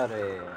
अरे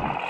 you